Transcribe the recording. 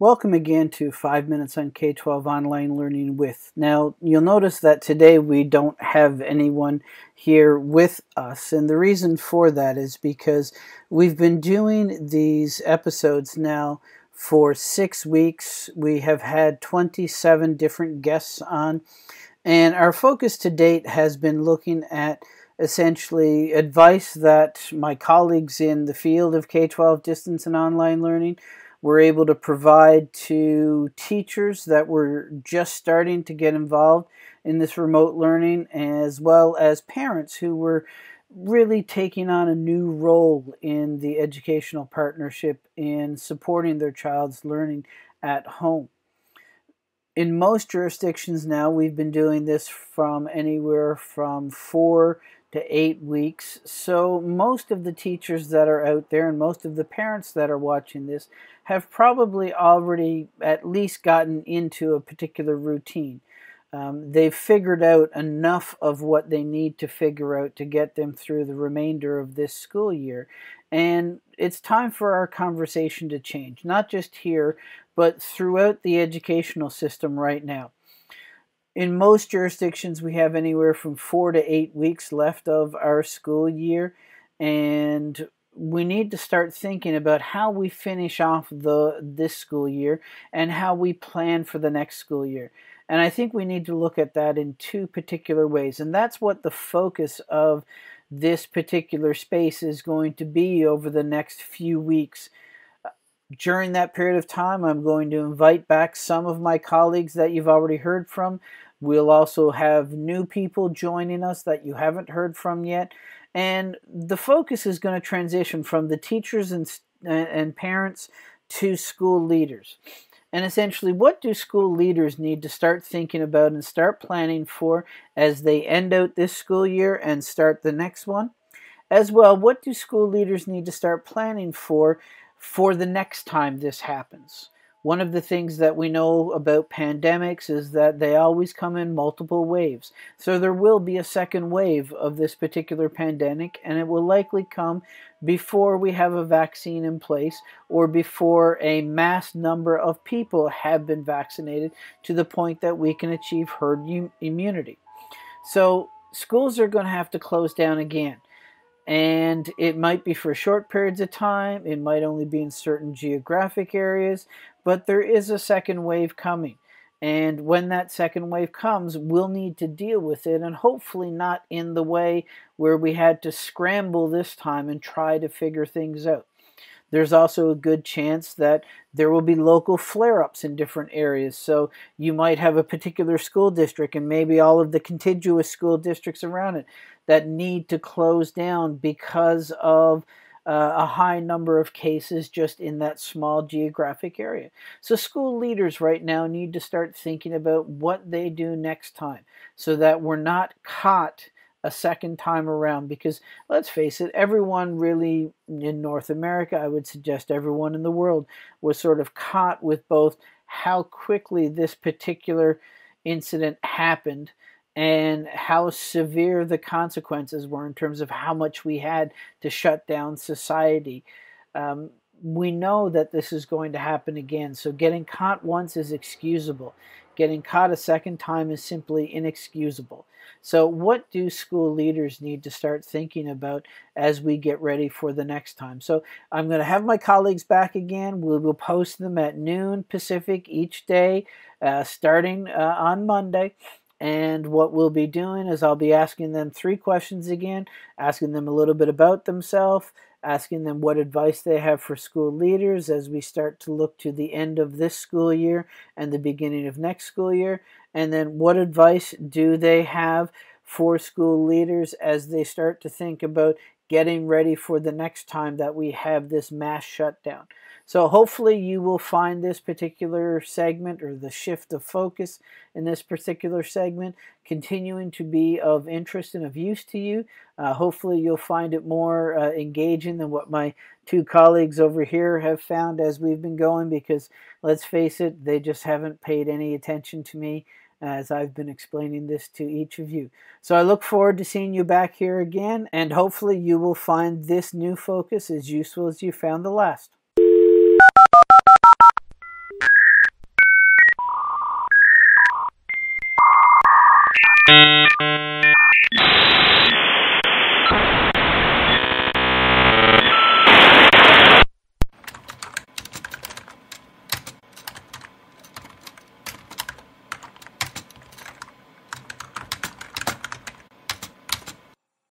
Welcome again to 5 Minutes on K-12 Online Learning With. Now, you'll notice that today we don't have anyone here with us, and the reason for that is because we've been doing these episodes now for six weeks. We have had 27 different guests on, and our focus to date has been looking at essentially advice that my colleagues in the field of K-12 distance and online learning we're able to provide to teachers that were just starting to get involved in this remote learning, as well as parents who were really taking on a new role in the educational partnership in supporting their child's learning at home. In most jurisdictions now, we've been doing this from anywhere from four to eight weeks. So, most of the teachers that are out there and most of the parents that are watching this have probably already at least gotten into a particular routine. Um, they've figured out enough of what they need to figure out to get them through the remainder of this school year. And it's time for our conversation to change, not just here, but throughout the educational system right now in most jurisdictions, we have anywhere from four to eight weeks left of our school year, and we need to start thinking about how we finish off the this school year and how we plan for the next school year. And I think we need to look at that in two particular ways, and that's what the focus of this particular space is going to be over the next few weeks during that period of time, I'm going to invite back some of my colleagues that you've already heard from. We'll also have new people joining us that you haven't heard from yet. And the focus is going to transition from the teachers and, and parents to school leaders. And essentially, what do school leaders need to start thinking about and start planning for as they end out this school year and start the next one? As well, what do school leaders need to start planning for for the next time this happens. One of the things that we know about pandemics is that they always come in multiple waves. So there will be a second wave of this particular pandemic, and it will likely come before we have a vaccine in place or before a mass number of people have been vaccinated to the point that we can achieve herd immunity. So schools are going to have to close down again and it might be for short periods of time, it might only be in certain geographic areas, but there is a second wave coming. And when that second wave comes, we'll need to deal with it, and hopefully not in the way where we had to scramble this time and try to figure things out. There's also a good chance that there will be local flare ups in different areas. So you might have a particular school district and maybe all of the contiguous school districts around it that need to close down because of uh, a high number of cases just in that small geographic area. So, school leaders right now need to start thinking about what they do next time so that we're not caught a second time around because let's face it, everyone really in North America, I would suggest everyone in the world, was sort of caught with both how quickly this particular incident happened and how severe the consequences were in terms of how much we had to shut down society. Um, we know that this is going to happen again, so getting caught once is excusable. Getting caught a second time is simply inexcusable. So, what do school leaders need to start thinking about as we get ready for the next time? So, I'm going to have my colleagues back again. We will post them at noon Pacific each day, uh, starting uh, on Monday. And what we'll be doing is I'll be asking them three questions again, asking them a little bit about themselves, asking them what advice they have for school leaders as we start to look to the end of this school year and the beginning of next school year. And then what advice do they have for school leaders as they start to think about getting ready for the next time that we have this mass shutdown. So hopefully you will find this particular segment or the shift of focus in this particular segment continuing to be of interest and of use to you. Uh, hopefully you'll find it more uh, engaging than what my two colleagues over here have found as we've been going because let's face it, they just haven't paid any attention to me as I've been explaining this to each of you. So I look forward to seeing you back here again, and hopefully you will find this new focus as useful as you found the last.